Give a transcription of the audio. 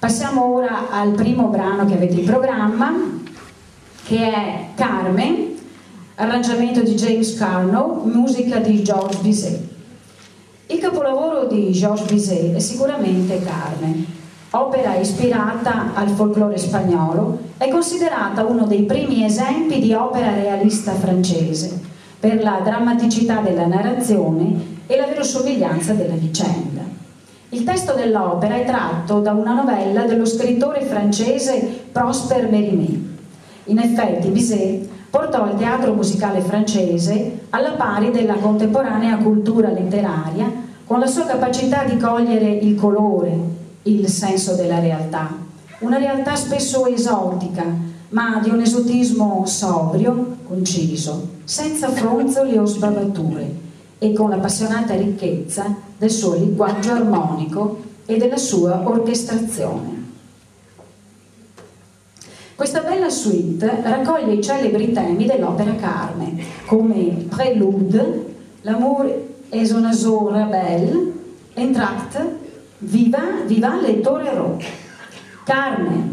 Passiamo ora al primo brano che avete in programma, che è Carmen, arrangiamento di James Carno, musica di Georges Bizet. Il capolavoro di Georges Bizet è sicuramente Carmen, opera ispirata al folklore spagnolo, è considerata uno dei primi esempi di opera realista francese per la drammaticità della narrazione e la verosomiglianza della vicenda. Il testo dell'opera è tratto da una novella dello scrittore francese Prosper Mérimée. In effetti Bizet portò il teatro musicale francese alla pari della contemporanea cultura letteraria con la sua capacità di cogliere il colore, il senso della realtà, una realtà spesso esotica, ma di un esotismo sobrio, conciso, senza fronzoli o sbavature e con l'appassionata ricchezza del suo linguaggio armonico e della sua orchestrazione. Questa bella suite raccoglie i celebri temi dell'opera Carme, come Prélude, L'amour est un oiseau rebelle, Entracte, Viva, Viva le Torero. Carme,